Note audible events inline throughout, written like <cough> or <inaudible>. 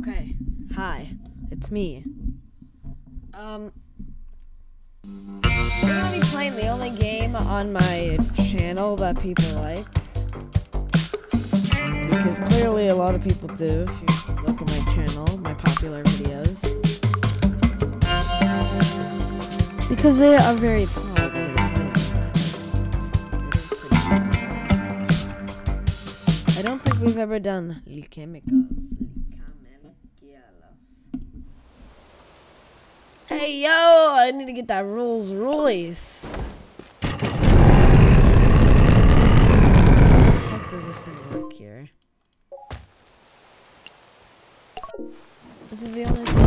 Okay. Hi. It's me. Um. I'm gonna be playing the only game on my channel that people like. Because clearly a lot of people do if you look at my channel, my popular videos. Because they are very popular. I don't think we've ever done Lee Chemicals. Hey yo, I need to get that Rolls Royce. How does this thing work here? This is the only thing.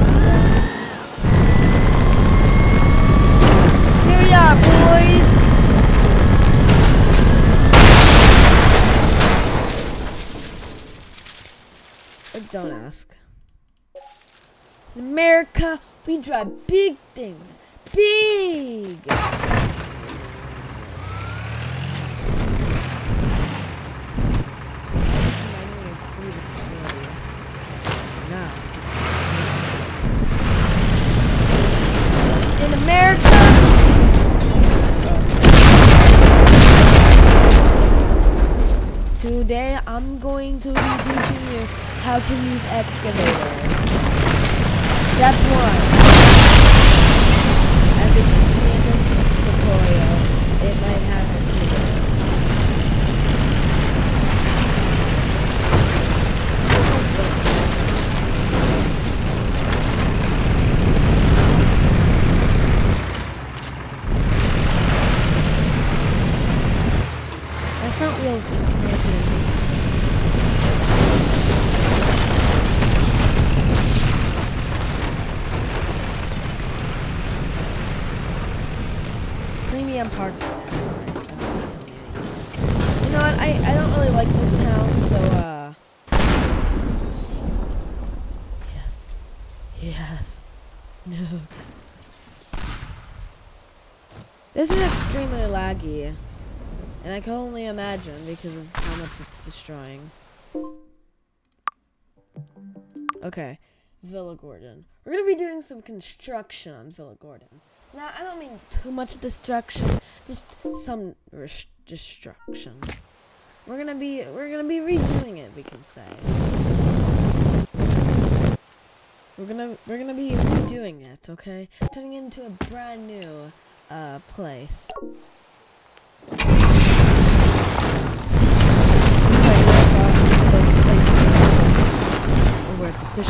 Here we are, boys. Don't ask. In America, we drive big things. Big! In America, today I'm going to be teaching you how to use excavator. Step one. As you can see in this tutorial, it might have a keyboard. My front wheels premium park. You know what? I, I don't really like this town, so uh. Yes. Yes. No. This is extremely laggy. And I can only imagine because of how much it's destroying. Okay. Villa Gordon. We're gonna be doing some construction on Villa Gordon. Now, I don't mean too much destruction, just some destruction. We're gonna be we're gonna be redoing it, we can say. We're gonna we're gonna be redoing it, okay? Turning into a brand new uh place. The?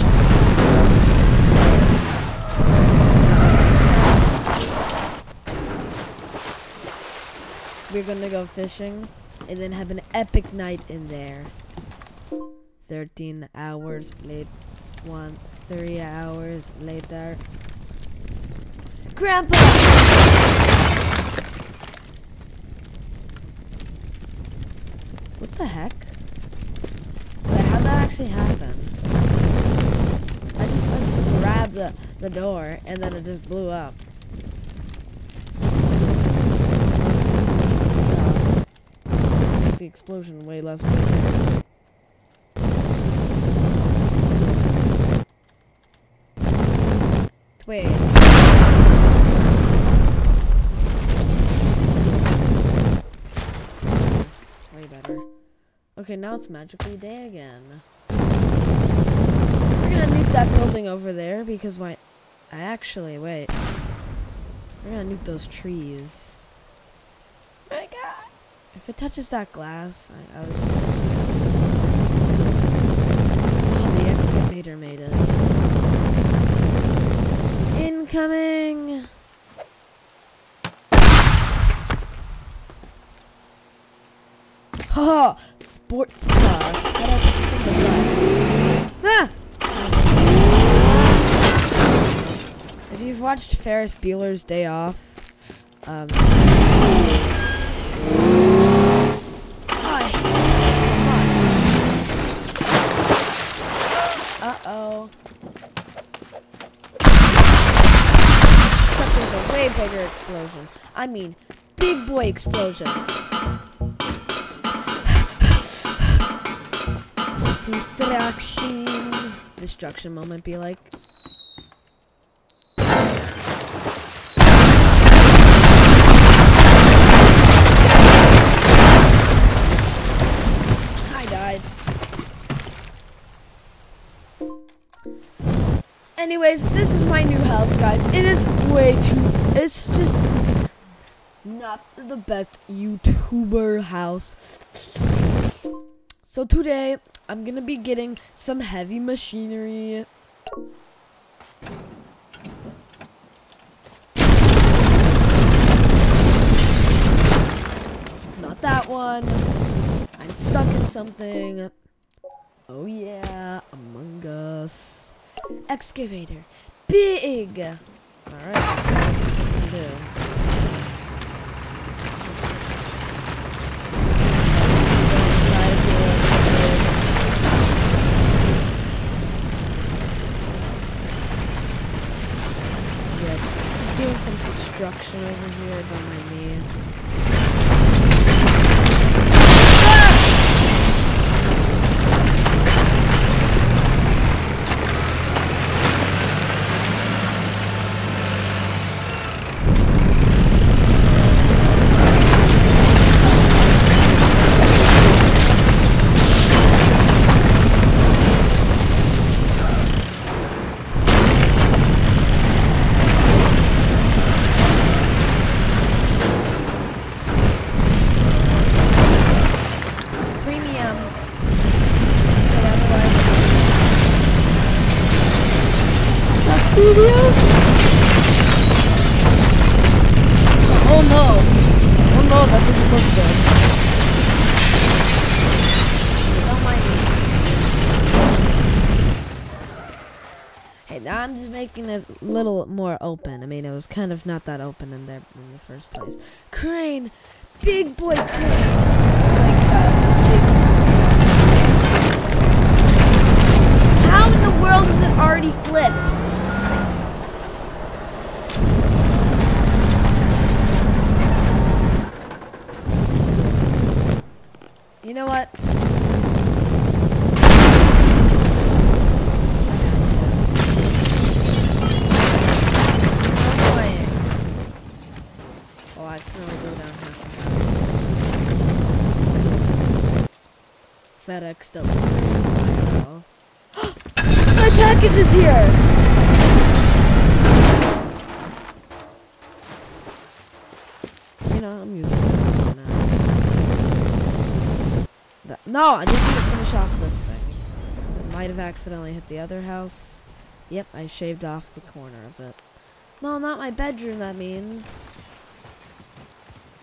We're gonna go fishing and then have an epic night in there. 13 hours late. One, three hours later. Grandpa! What the heck? Wait, how'd that actually happen? I just, I just grabbed the, the door and then it just blew up. The explosion way less Wait. Way better. Okay, now it's magically day again. We're gonna nuke that building over there because why? I actually wait. We're gonna nuke those trees. My God! If it touches that glass, I, I was just. Oh, the excavator made it. Incoming! Ha! Sports car. Ah! If you've watched Ferris Bueller's Day Off, um. I hate this so much. Uh-oh. Except there's a way bigger explosion. I mean, big boy explosion. Distraction. destruction moment be like? I died. Anyways, this is my new house, guys. It is way too. It's just not the best YouTuber house. So today, I'm gonna be getting some heavy machinery. Not that one. I'm stuck in something. Oh yeah, Among Us. Excavator. Big! Alright, let's see what thing can do. Yeah, doing some construction over here. Don't mind me. Oh no. Oh no, that doesn't look. Don't mind me. Hey, now I'm just making it a little more open. I mean, it was kind of not that open in there in the first place. Crane! Big boy crane! I accidentally go down house. FedEx know. <gasps> My package is here! You know, I'm using this now. That, no, I just need to finish off this thing. I might have accidentally hit the other house. Yep, I shaved off the corner of it. No, not my bedroom, that means. Oh! No, not my office. No. I'm gonna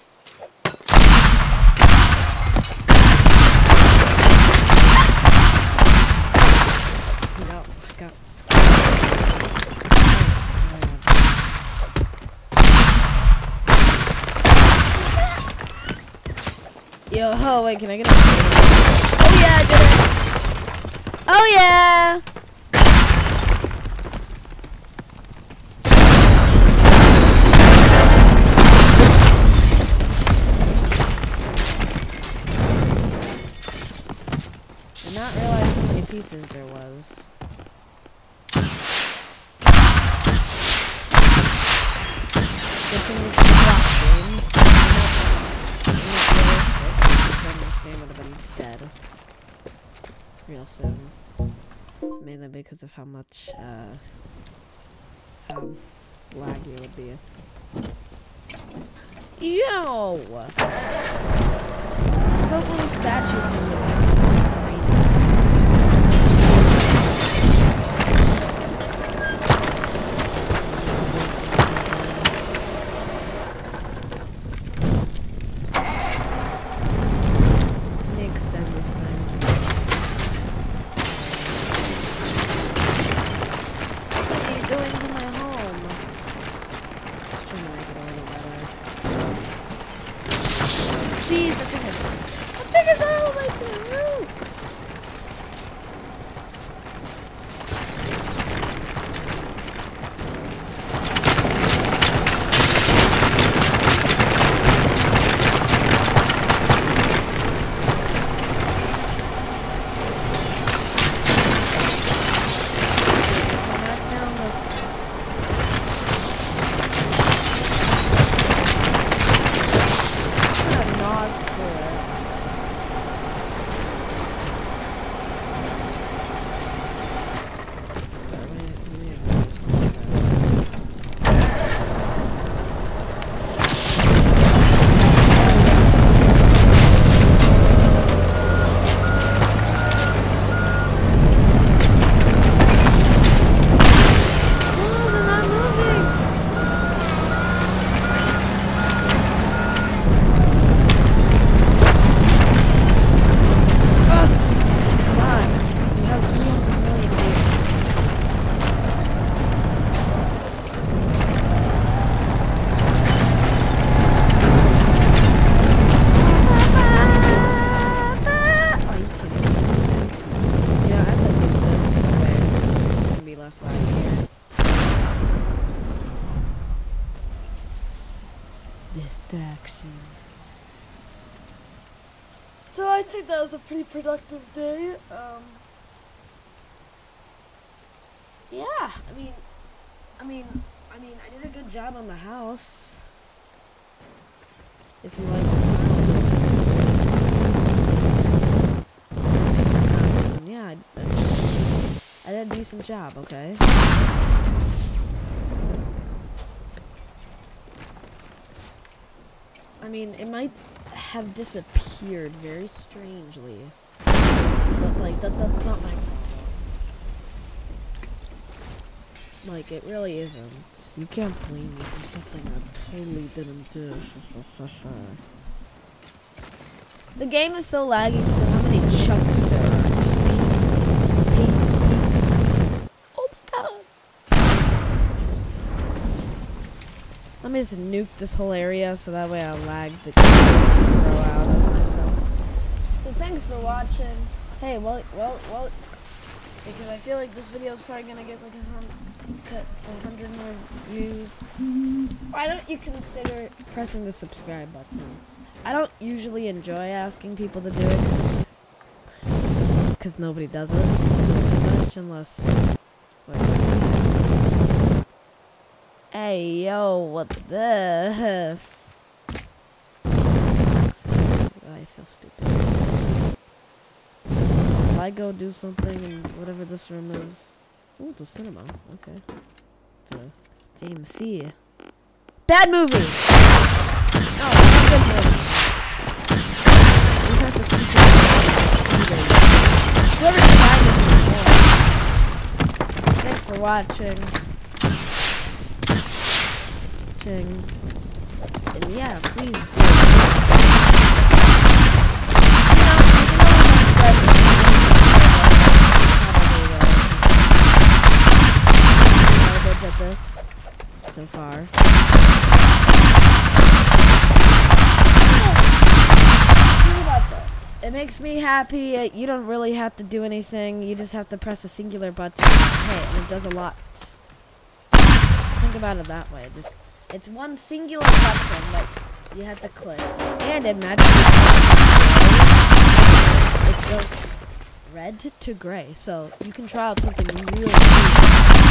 No, I got Yo, oh wait, can I get a Oh yeah, I did it! Oh yeah! Did not realize how many pieces there was. Thing this a. Then this have been dead real soon. Mainly because of how much, uh, how laggy it would be. Yo! That little statue pretty productive day. Um, yeah, I mean, I mean, I mean, I did a good job on the house. If you like the house, yeah, I I did a decent job. Okay. I mean, it might have disappeared very strangely. But, like, that, that's not my... Like, it really isn't. You can't blame me for something I totally didn't do. <laughs> the game is so laggy because of how many chunks there are. Just pieces. Pieces, pieces, pieces. Oh my god! Let me just nuke this whole area so that way I lag the out of myself. So thanks for watching. Hey, well, well, well, because I feel like this video is probably gonna get like a hundred, a hundred more views. Why don't you consider pressing the subscribe button? I don't usually enjoy asking people to do it because nobody does it much unless. Wait. Hey, yo, what's this? I feel stupid. If I go do something in whatever this room is. Ooh, a cinema. Okay. It's a, AMC. Bad movie! Oh, before. Thanks for watching. Watching. And yeah, please do. at this so far. It makes me happy. uh, You don't really have to do anything. You just have to press a singular button. Hey, and it does a lot. Think about it that way. Just it's one singular button that you have to click, and it magically it goes red to gray. So you can try out something really. Cool